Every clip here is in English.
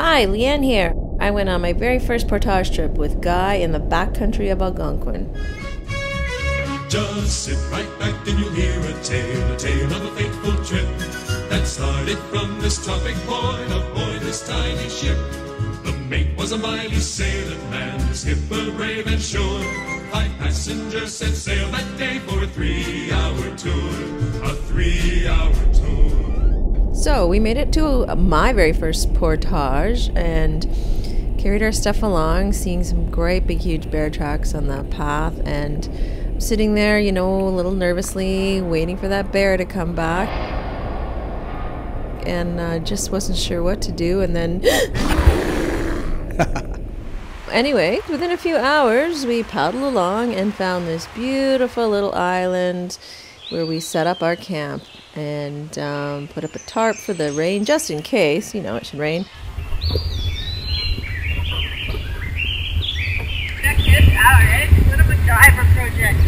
Hi, Leanne here. I went on my very first portage trip with Guy in the backcountry of Algonquin. Just sit right back and you'll hear a tale, a tale of a fateful trip that started from this tropic point aboard this tiny ship. The mate was a mighty sailor man, skipper brave and sure. Five passengers set sail So we made it to my very first portage and carried our stuff along, seeing some great big huge bear tracks on the path and sitting there, you know, a little nervously waiting for that bear to come back. And uh, just wasn't sure what to do and then Anyway, within a few hours, we paddled along and found this beautiful little island where we set up our camp and um, put up a tarp for the rain, just in case, you know, it should rain. Check this out, it's a bit of a diver project.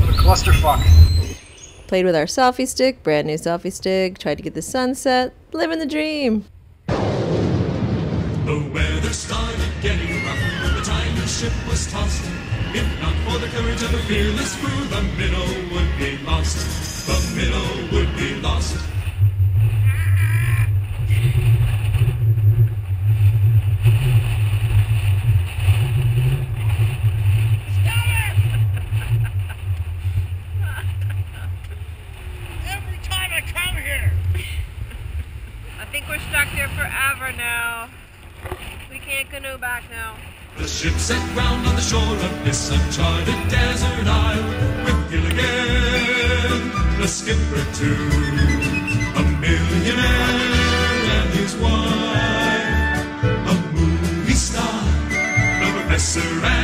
What a clusterfuck. Played with our selfie stick, brand new selfie stick, tried to get the sunset, living the dream. The weather started getting rough, the tiny ship was tossed. If not for the courage of the fearless crew, the minnow would be lost. The minnow would be lost. Every time I come here. I think we're stuck here forever now. We can't canoe back now. The ship set round on the shore of this uncharted desert isle with Gilligan, the skipper too, a millionaire and his wife, a movie star, a professor